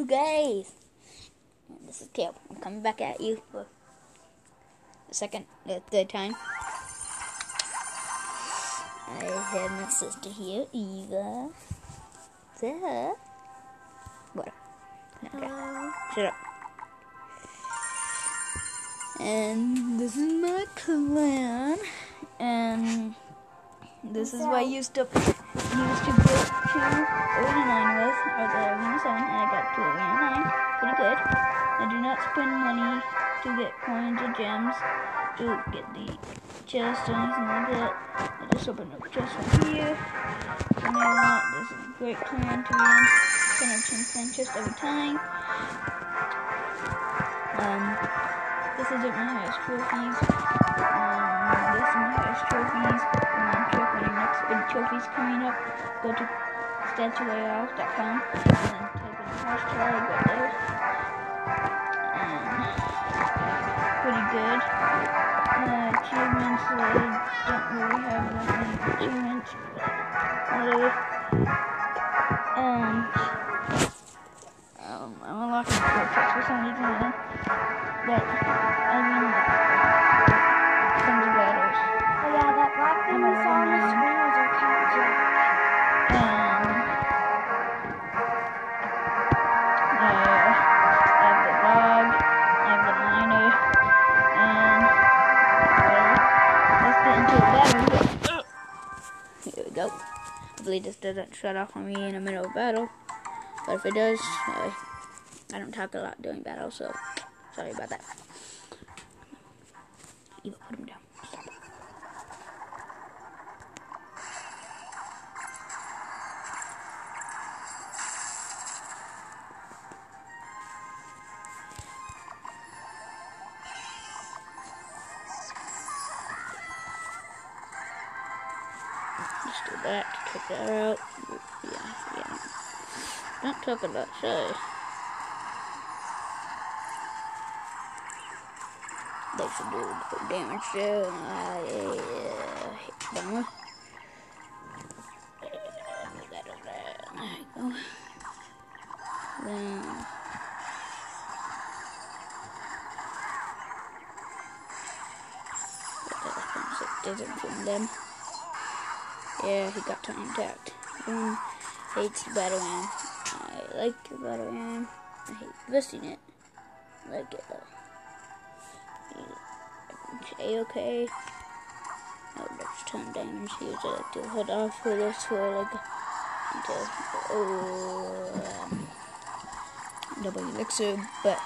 you guys? This is Kale. I'm coming back at you for the second, the third time. I have my sister here, Eva. Hi. What? Okay. Shut up. And this is my clan. And this is what I used to used to get to oh, arena spend money to get coins or gems to get the chest or anything like that. I just open up chest right here. And I want this is a great clan to be in. Can have 10 clan chest every time. Um, this isn't my highest trophies. Um, this is my highest trophies. Um, check when your next big trophies coming up. Go to statsroyale.com and then type in hashtag right there. Achievements, I don't really have that many achievements. Um, um, go. Hopefully this doesn't shut off on me in the middle of battle. But if it does, I don't talk a lot during battle, so sorry about that. Put him down. Just do that take that out. Yeah, yeah. Don't talk about show. They should do the damage. Uh. Move that over there. There you go. Then. Doesn't from them. Yeah, he got time attacked. Everyone hates the battle ram. I like the battle ram. I hate visiting it. I like it though. A-okay. Oh, that's 10 damage. He was like to hold off for this for like until oh um, double elixir, but